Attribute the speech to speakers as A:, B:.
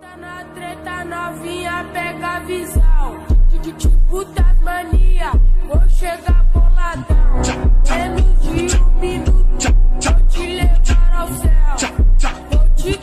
A: Tá na treta novinha, pega a visão. De puta tipo, tá mania, vou chegar boladão. É Menos de um minuto, vou te levar ao céu. Vou te